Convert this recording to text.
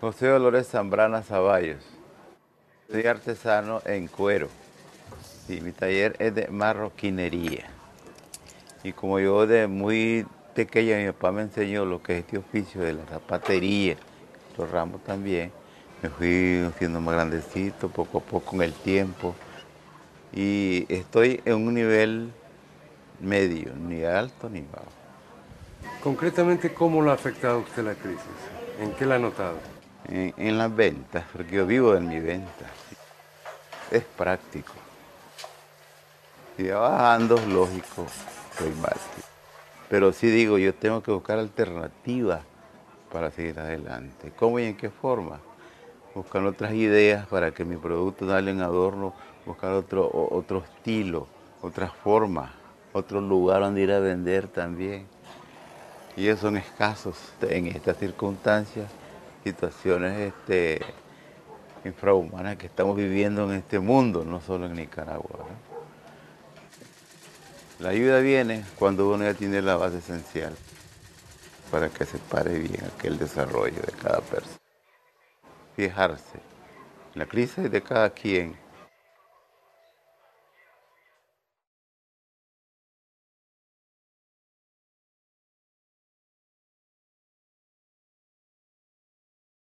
José Dolores Zambrana Zaballos. Soy artesano en cuero. Y mi taller es de marroquinería. Y como yo de muy pequeña mi papá me enseñó lo que es este oficio de la zapatería, los ramos también, me fui haciendo más grandecito poco a poco con el tiempo. Y estoy en un nivel medio, ni alto ni bajo. Concretamente, ¿cómo lo ha afectado usted la crisis? ¿En qué la ha notado? En, las ventas, porque yo vivo de mi venta. Es práctico. Va bajando, lógico, soy mal. Pero sí digo, yo tengo que buscar alternativas para seguir adelante. ¿Cómo y en qué forma? Buscar otras ideas para que mi producto darle un adorno, buscar otro, otro estilo, otra forma, otro lugar donde ir a vender también. Y ellos son escasos en estas circunstancias, situaciones este, infrahumanas que estamos viviendo en este mundo, no solo en Nicaragua. La ayuda viene cuando uno ya tiene la base esencial para que se pare bien aquel desarrollo de cada persona. Fijarse en la crisis de cada quien